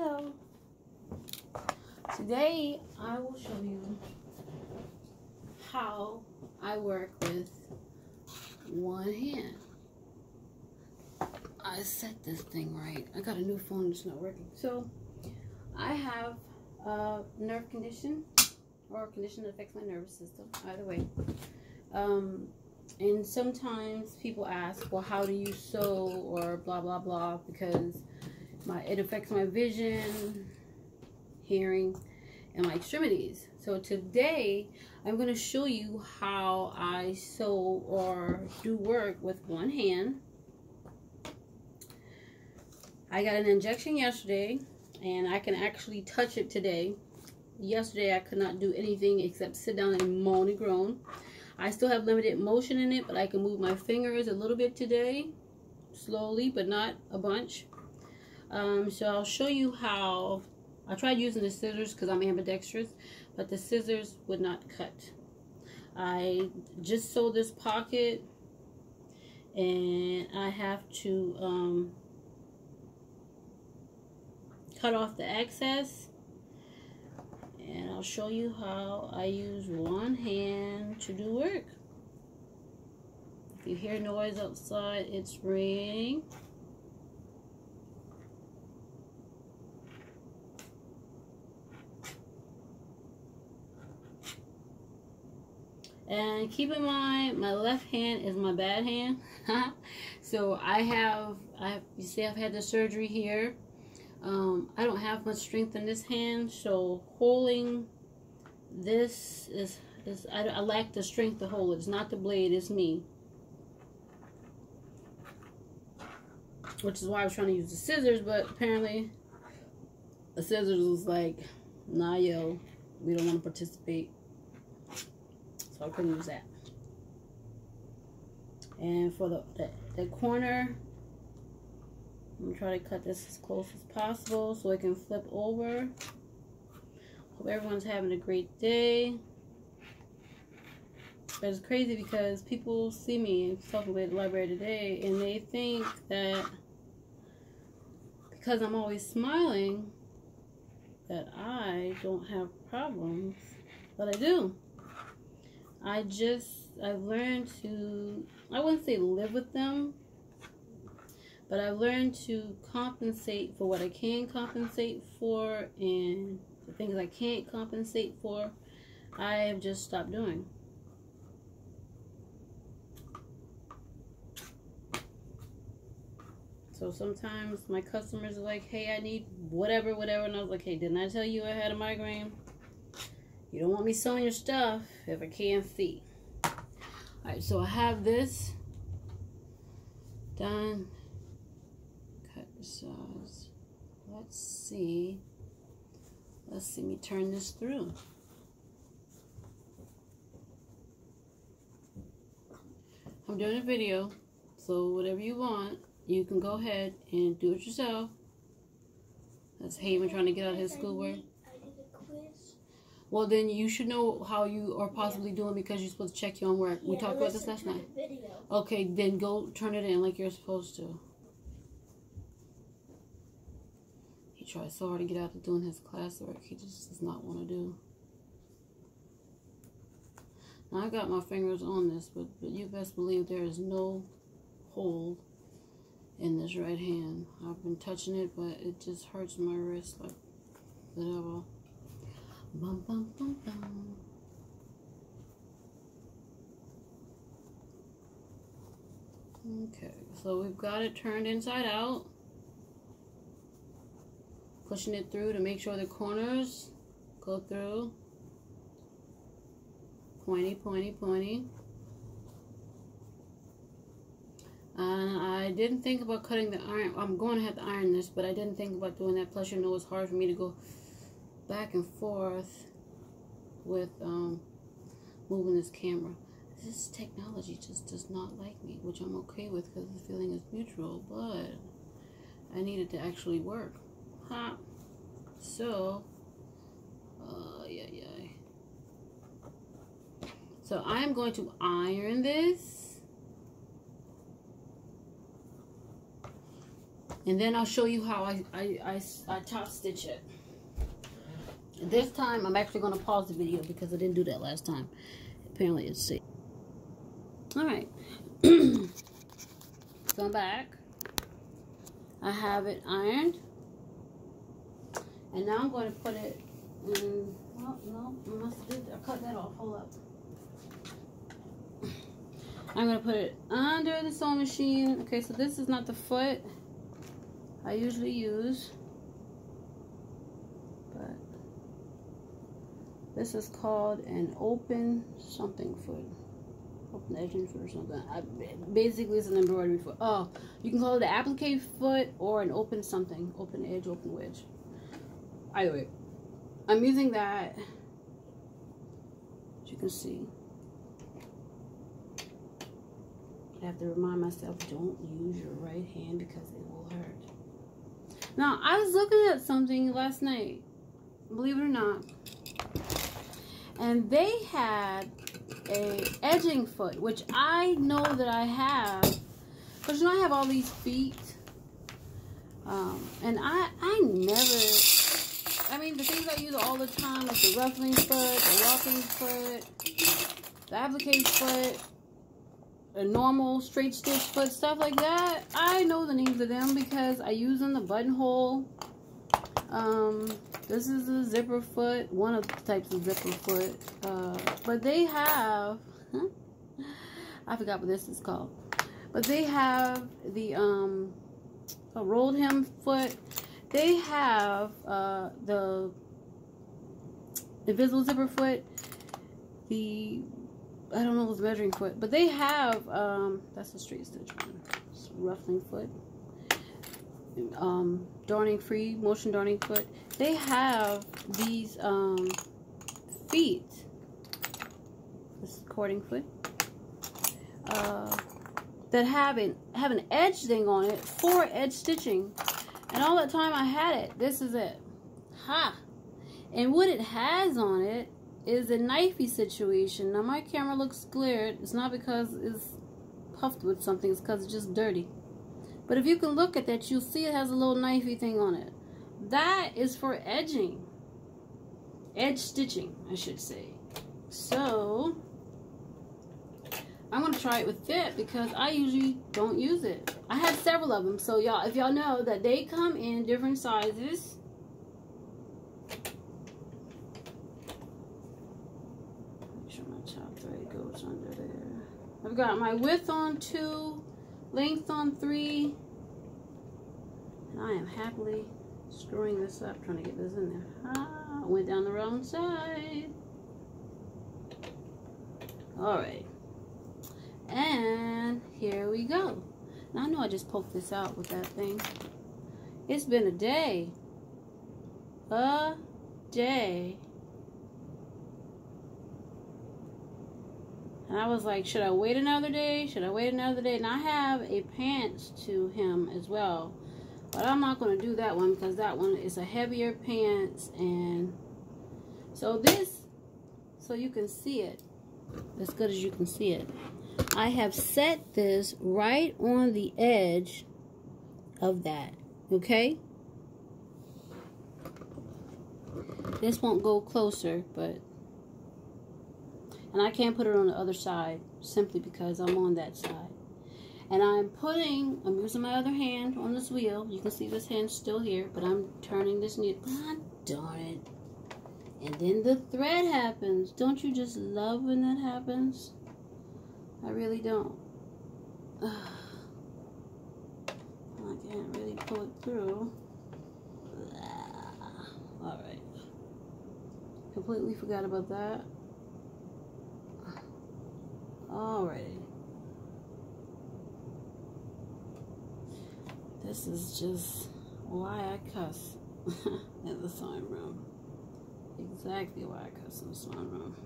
Hello. Today I will show you how I work with one hand. I set this thing right. I got a new phone that's not working. So I have a nerve condition or a condition that affects my nervous system. Either way. Um, and sometimes people ask, well, how do you sew or blah, blah, blah, because my it affects my vision, hearing, and my extremities. So today, I'm going to show you how I sew or do work with one hand. I got an injection yesterday, and I can actually touch it today. Yesterday, I could not do anything except sit down and moan and groan. I still have limited motion in it, but I can move my fingers a little bit today, slowly, but not a bunch. Um, so I'll show you how, I tried using the scissors because I'm ambidextrous, but the scissors would not cut. I just sewed this pocket and I have to um, cut off the excess and I'll show you how I use one hand to do work. If you hear noise outside, it's raining. And keep in mind, my left hand is my bad hand. so I have, I you see I've had the surgery here. Um, I don't have much strength in this hand, so holding this is, is I, I lack the strength to hold it. It's not the blade, it's me. Which is why I was trying to use the scissors, but apparently the scissors was like, nah, yo, we don't want to participate. So I couldn't use that. And for the, the, the corner, I'm going to try to cut this as close as possible so it can flip over. Hope everyone's having a great day. But it's crazy because people see me talking about the library today and they think that because I'm always smiling that I don't have problems. But I do. I just, I've learned to, I wouldn't say live with them, but I've learned to compensate for what I can compensate for and the things I can't compensate for, I have just stopped doing. So sometimes my customers are like, hey, I need whatever, whatever. And I was like, hey, didn't I tell you I had a migraine? You don't want me sewing your stuff if I can't see. Alright, so I have this done. Cut the size. Let's see. Let's see me turn this through. I'm doing a video, so whatever you want, you can go ahead and do it yourself. That's Haven trying to get out of his schoolwork. Well, then you should know how you are possibly doing because you're supposed to check your own work. we talked about this last night. Okay, then go turn it in like you're supposed to. He tries so hard to get out of doing his classwork. He just does not want to do. Now I got my fingers on this, but, but you best believe there is no hold in this right hand. I've been touching it, but it just hurts my wrist like whatever. Bum, bum, bum, bum. Okay, so we've got it turned inside out pushing it through to make sure the corners go through. Pointy, pointy, pointy. And I didn't think about cutting the iron. I'm going to have to iron this, but I didn't think about doing that. Plus, you know, it's hard for me to go back and forth with um, moving this camera. This technology just does not like me, which I'm okay with because the feeling is mutual, but I need it to actually work. Huh? So, uh, yeah, yeah. So I am going to iron this. And then I'll show you how I, I, I, I top stitch it. This time, I'm actually going to pause the video because I didn't do that last time. Apparently, it's safe. Alright. Come back. I have it ironed. And now I'm going to put it in... Oh, no, I must have did, I cut that off. Hold up. I'm going to put it under the sewing machine. Okay, so this is not the foot I usually use. But this is called an open something foot. Open edging foot or something. I, basically, it's an embroidery foot. Oh, you can call it an applique foot or an open something. Open edge, open wedge. Either way. I'm using that. As you can see. I have to remind myself, don't use your right hand because it will hurt. Now, I was looking at something last night, believe it or not, and they had a edging foot, which I know that I have, because you know I have all these feet, um, and I, I never, I mean, the things I use all the time, like the ruffling foot, the walking foot, the applique foot, a normal straight stitch foot, stuff like that. I know the names of them because I use them the buttonhole. Um, this is a zipper foot, one of the types of zipper foot. Uh, but they have, I forgot what this is called. But they have the um, a rolled hem foot. They have uh, the invisible zipper foot, the I don't know it's measuring foot, but they have, um, that's a straight stitch one. Ruffling foot. Um, darning free, motion darning foot. They have these, um, feet. This cording foot. Uh, that have an, have an edge thing on it for edge stitching. And all that time I had it, this is it. Ha! And what it has on it is a knifey situation. Now my camera looks clear. It's not because it's puffed with something. It's because it's just dirty. But if you can look at that, you'll see it has a little knifey thing on it. That is for edging. Edge stitching, I should say. So, I'm going to try it with it because I usually don't use it. I have several of them. So, y'all, if y'all know that they come in different sizes Make sure my top thread goes under there. I've got my width on two, length on three, and I am happily screwing this up, trying to get this in there. Ah, went down the wrong side. Alright. And here we go. Now I know I just poked this out with that thing. It's been a day. A day. And I was like, should I wait another day? Should I wait another day? And I have a pants to him as well. But I'm not going to do that one because that one is a heavier pants. And so this, so you can see it as good as you can see it. I have set this right on the edge of that. Okay? This won't go closer, but and I can't put it on the other side simply because I'm on that side. And I'm putting, I'm using my other hand on this wheel. You can see this hand still here, but I'm turning this needle. God darn it. And then the thread happens. Don't you just love when that happens? I really don't. I can't really pull it through. Alright. Completely forgot about that. Alrighty. This is just why I cuss in the sewing room. Exactly why I cuss in the sewing room.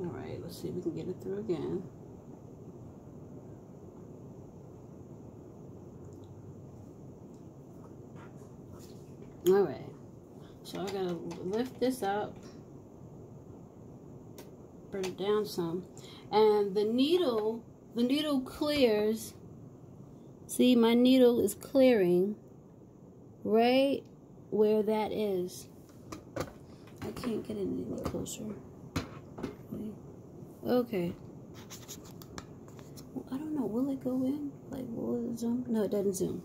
Alright, let's see if we can get it through again. Alright, so I gotta lift this up it down some. And the needle the needle clears. See, my needle is clearing right where that is. I can't get it any closer. Okay. I don't know. Will it go in? Like, will it zoom? No, it doesn't zoom.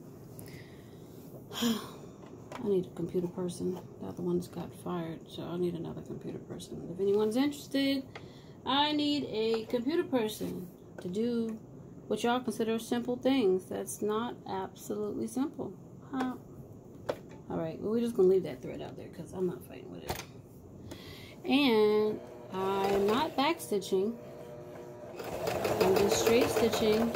I need a computer person. The other one's got fired, so I need another computer person. If anyone's interested, I need a computer person to do what y'all consider simple things. That's not absolutely simple. Huh? All right, well, we're just going to leave that thread out there because I'm not fighting with it. And I'm not back stitching. I'm just straight stitching.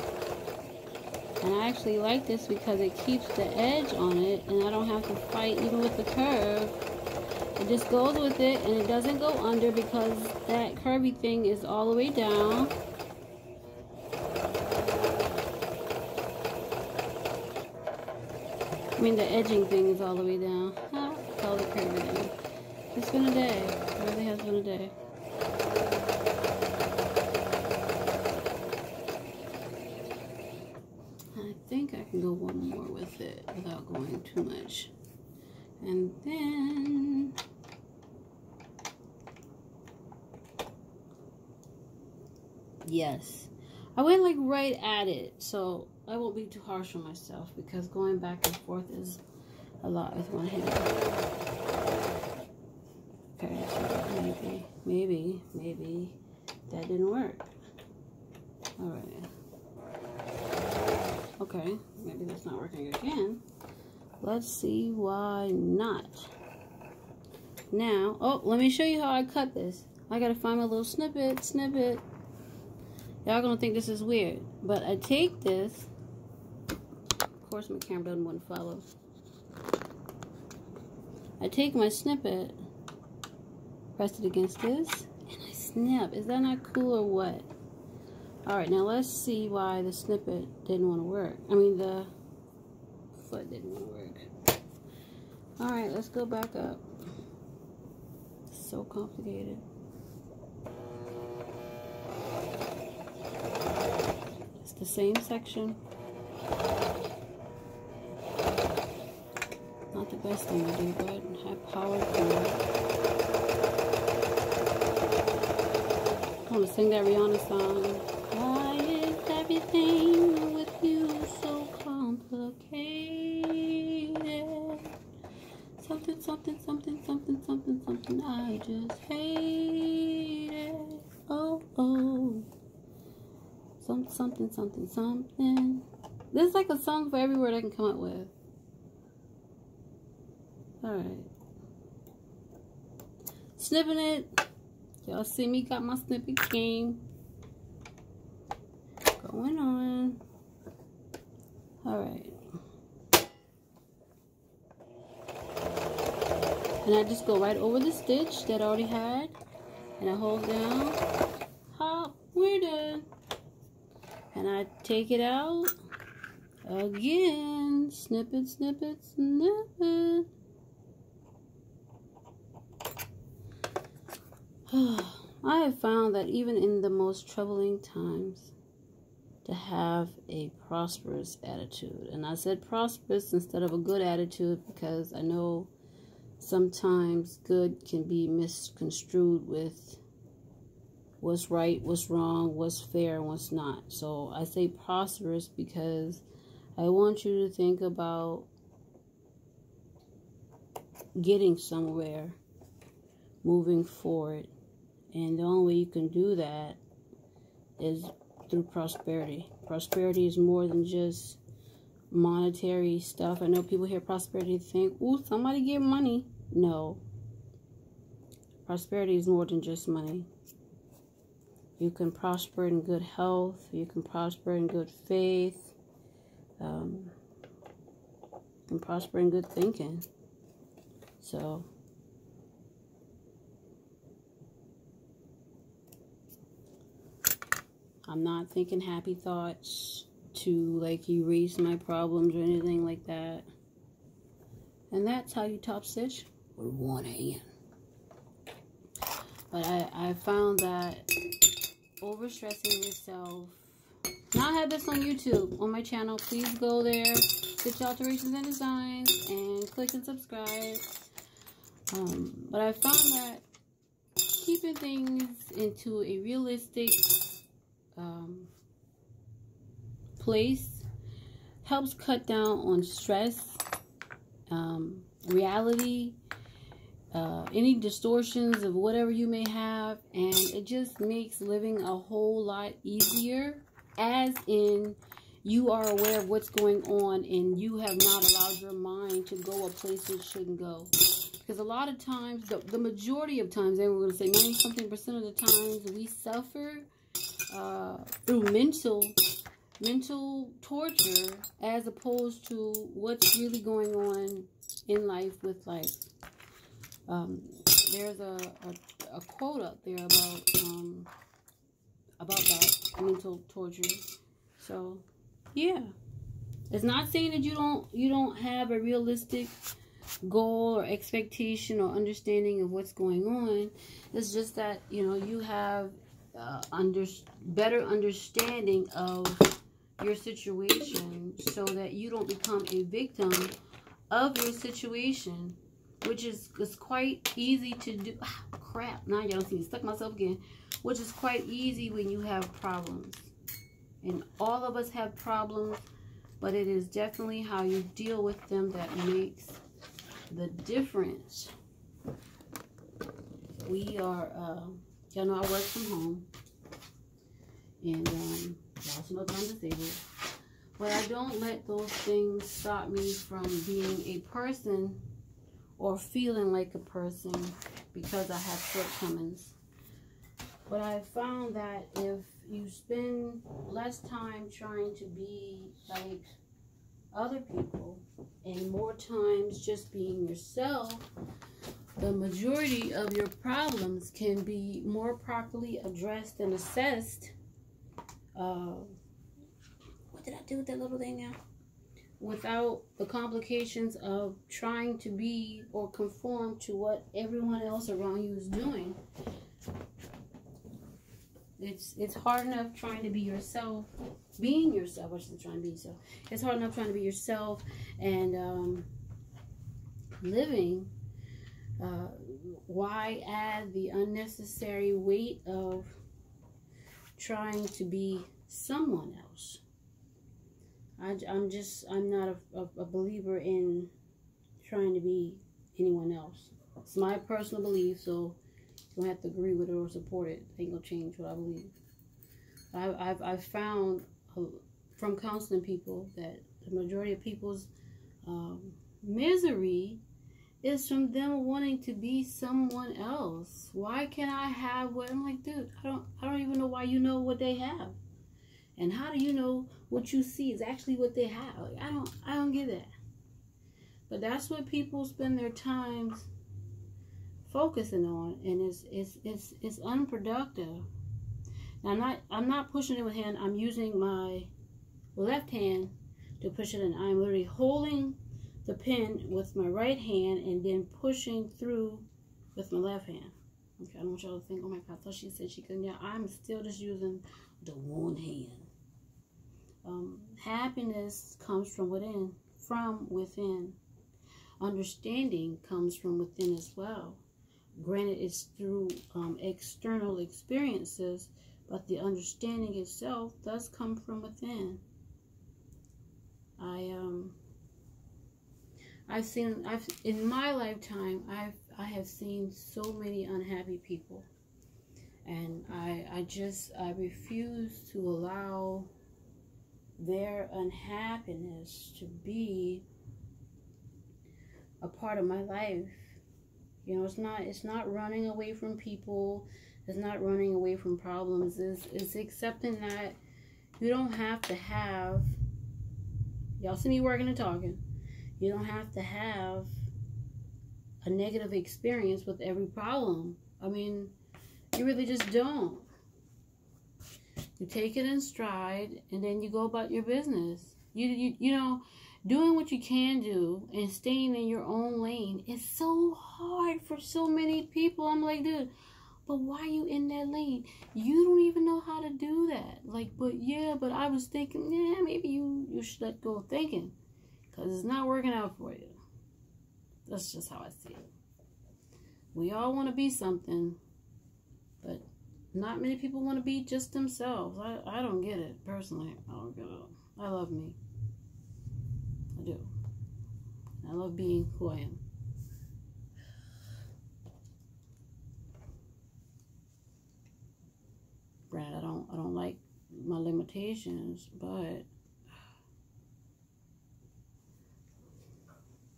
And I actually like this because it keeps the edge on it and I don't have to fight even with the curve. It just goes with it and it doesn't go under because that curvy thing is all the way down. I mean the edging thing is all the way down. Call it curvy thing. It's been a day. It really has been a day. I think I can go one more with it without going too much. And then yes, I went like right at it, so I won't be too harsh on myself because going back and forth is a lot with one hand. Okay, so maybe, maybe, maybe that didn't work. All right. Okay, maybe that's not working again. Let's see why not. Now, oh, let me show you how I cut this. I gotta find my little snippet, snippet. Y'all gonna think this is weird, but I take this. Of course, my camera doesn't want to follow. I take my snippet, press it against this, and I snip. Is that not cool or what? Alright, now let's see why the snippet didn't want to work. I mean, the foot didn't work. Alright, let's go back up. so complicated. It's the same section. Not the best thing to do, but have power through I want to sing that Rihanna song something, something, something, something, I just hate it. Oh, oh. Something, something, something, something. This is like a song for every word I can come up with. Alright. Snipping it. Y'all see me got my snippet game going on. All And I just go right over the stitch that I already had. And I hold down. Hop, we're done. And I take it out. Again. Snippet, snippet, snippet. I have found that even in the most troubling times, to have a prosperous attitude. And I said prosperous instead of a good attitude because I know sometimes good can be misconstrued with what's right, what's wrong, what's fair, and what's not. So I say prosperous because I want you to think about getting somewhere, moving forward. And the only way you can do that is through prosperity. Prosperity is more than just monetary stuff. I know people hear prosperity think, ooh, somebody get money. No. Prosperity is more than just money. You can prosper in good health. You can prosper in good faith. Um, you can prosper in good thinking. So, I'm not thinking happy thoughts to like erase my problems or anything like that. And that's how you top stitch with one hand. But I, I found that overstressing yourself Now I have this on YouTube on my channel. Please go there, Stitch Alterations and Designs, and click and subscribe. Um, but I found that keeping things into a realistic um, place helps cut down on stress, um, reality, uh, any distortions of whatever you may have, and it just makes living a whole lot easier. As in, you are aware of what's going on, and you have not allowed your mind to go a place it shouldn't go. Because a lot of times, the, the majority of times, and we're going to say 90 something percent of the times, we suffer uh, through mental mental torture as opposed to what's really going on in life with life. Um, there's a, a, a, quote up there about um, about that mental torture. So, yeah, it's not saying that you don't you don't have a realistic goal or expectation or understanding of what's going on. It's just that you know you have uh, under better understanding of your situation so that you don't become a victim of your situation which is, is quite easy to do. Ah, crap, now y'all see me stuck myself again. Which is quite easy when you have problems. And all of us have problems, but it is definitely how you deal with them that makes the difference. We are, uh, y'all know I work from home. And um, know I'm disabled. But I don't let those things stop me from being a person or feeling like a person because I have shortcomings. But I found that if you spend less time trying to be like other people and more times just being yourself, the majority of your problems can be more properly addressed and assessed. Uh, what did I do with that little thing now? without the complications of trying to be or conform to what everyone else around you is doing. It's it's hard enough trying to be yourself, being yourself. I should trying to be yourself. It's hard enough trying to be yourself and um, living. Uh, why add the unnecessary weight of trying to be someone else? I, am just, I'm not a, a, a, believer in trying to be anyone else. It's my personal belief, so you don't have to agree with it or support it. ain't gonna change what I believe. I, I've, I've found uh, from counseling people that the majority of people's um, misery is from them wanting to be someone else. Why can't I have what I'm like, dude? I don't, I don't even know why you know what they have. And how do you know what you see is actually what they have? Like, I don't I don't get that. But that's what people spend their times focusing on and it's it's it's it's unproductive. Now I'm not I'm not pushing it with hand, I'm using my left hand to push it and I'm literally holding the pen with my right hand and then pushing through with my left hand. Okay, I don't want y'all to think, oh my god, thought she said she couldn't. Yeah, I'm still just using the one hand. Um, happiness comes from within, from within. Understanding comes from within as well. Granted, it's through um, external experiences, but the understanding itself does come from within. I um, I've seen I've in my lifetime I've I have seen so many unhappy people, and I I just I refuse to allow their unhappiness to be a part of my life. You know, it's not it's not running away from people, it's not running away from problems. It's it's accepting that you don't have to have y'all see me working and talking. You don't have to have a negative experience with every problem. I mean, you really just don't. You take it in stride and then you go about your business. You, you, you know, doing what you can do and staying in your own lane is so hard for so many people. I'm like, dude, but why are you in that lane? You don't even know how to do that. Like, but yeah, but I was thinking, yeah, maybe you you should let go of thinking, cause it's not working out for you. That's just how I see it. We all want to be something, but not many people want to be just themselves. I, I don't get it personally. I don't get it. I love me. I do. I love being who I am. Brad, I don't I don't like my limitations, but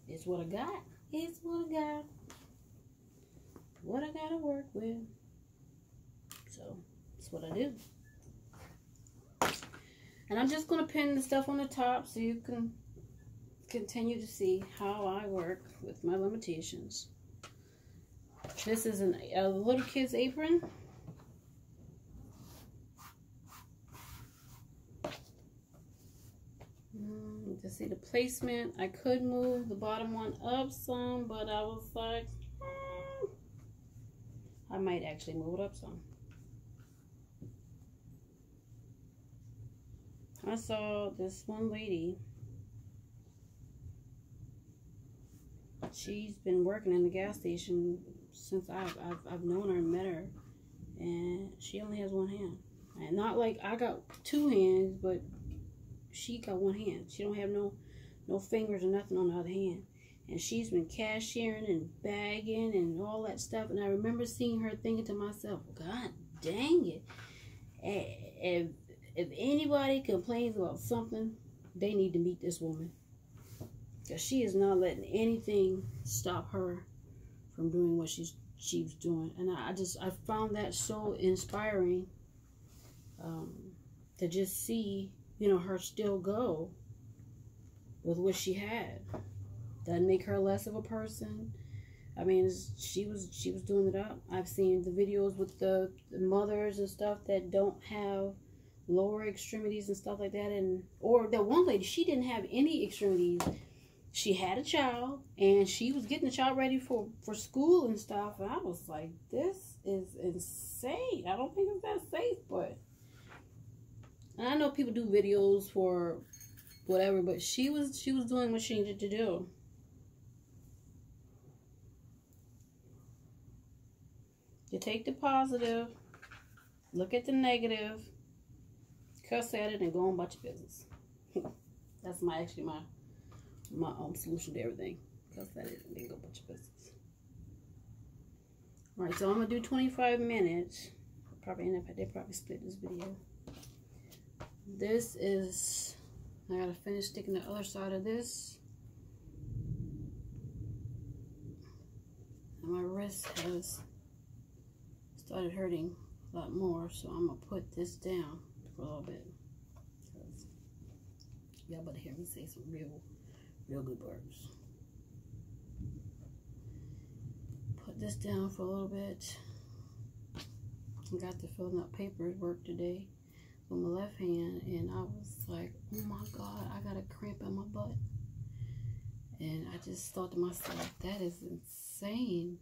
it's what I got. It's what I got. What I gotta work with. So that's what I do. And I'm just to pin the stuff on the top so you can continue to see how I work with my limitations. This is an, a little kid's apron. Mm, to see the placement, I could move the bottom one up some, but I was like, hmm. I might actually move it up some. I saw this one lady. She's been working in the gas station since I've, I've, I've known her and met her. And she only has one hand. And not like I got two hands, but she got one hand. She don't have no no fingers or nothing on the other hand. And she's been cashiering and bagging and all that stuff. And I remember seeing her thinking to myself, God dang it. And, if anybody complains about something, they need to meet this woman. Because she is not letting anything stop her from doing what she's she's doing. And I, I just, I found that so inspiring um, to just see, you know, her still go with what she had. Doesn't make her less of a person. I mean, she was she was doing it up. I've seen the videos with the, the mothers and stuff that don't have lower extremities and stuff like that. And or that one lady, she didn't have any extremities. She had a child and she was getting the child ready for for school and stuff. And I was like, this is insane. I don't think it's that safe, but and I know people do videos for whatever, but she was she was doing what she needed to do. You take the positive, look at the negative, cuss at it and go on about your business. That's my actually my my um solution to everything. Cuss at it and then go about your business. Alright, so I'm gonna do 25 minutes. Probably end up I did probably split this video. This is I gotta finish sticking the other side of this. And my wrist has started hurting a lot more, so I'm gonna put this down for a little bit. Y'all better hear me say some real, real good words. Put this down for a little bit. I got to filling out paperwork today with my left hand and I was like, oh my God, I got a cramp in my butt. And I just thought to myself, that is insane.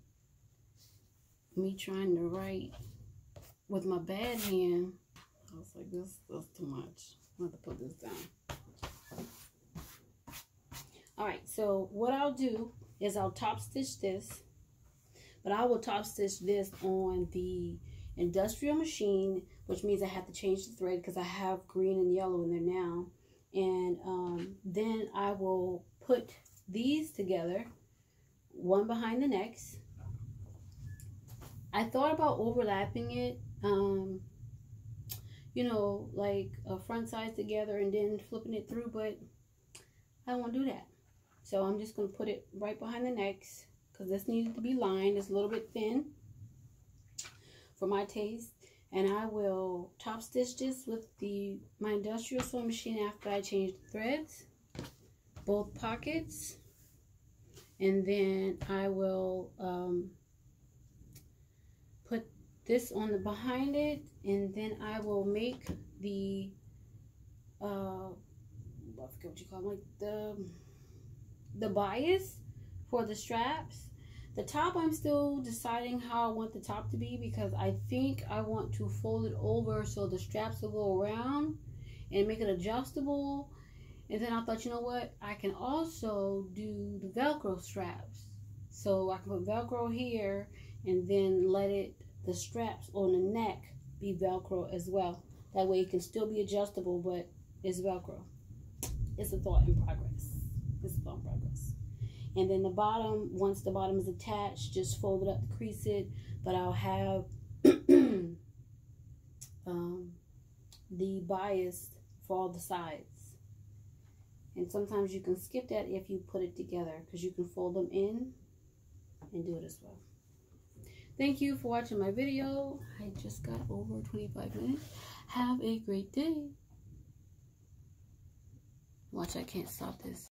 Me trying to write with my bad hand I was like, this, is too much. I'm going to put this down. All right, so what I'll do is I'll top stitch this, but I will top stitch this on the industrial machine, which means I have to change the thread because I have green and yellow in there now. And um, then I will put these together, one behind the next. I thought about overlapping it, um, you know, like a front sides together and then flipping it through, but I don't want to do that. So I'm just going to put it right behind the next because this needs to be lined. It's a little bit thin for my taste. And I will top stitch this with the my industrial sewing machine after I change the threads, both pockets. And then I will um, put this on the behind it and then I will make the uh I forget what you call them, like the the bias for the straps The top, I'm still deciding how I want the top to be because I think I want to fold it over so the straps will go around and make it adjustable. And then I thought, you know what? I can also do the Velcro straps. So I can put Velcro here and then let it, the straps on the neck be Velcro as well. That way it can still be adjustable, but it's Velcro. It's a thought in progress. It's a thought in progress. And then the bottom, once the bottom is attached, just fold it up, crease it. But I'll have um, the bias for all the sides. And sometimes you can skip that if you put it together because you can fold them in and do it as well. Thank you for watching my video. I just got over 25 minutes. Have a great day. Watch, I can't stop this.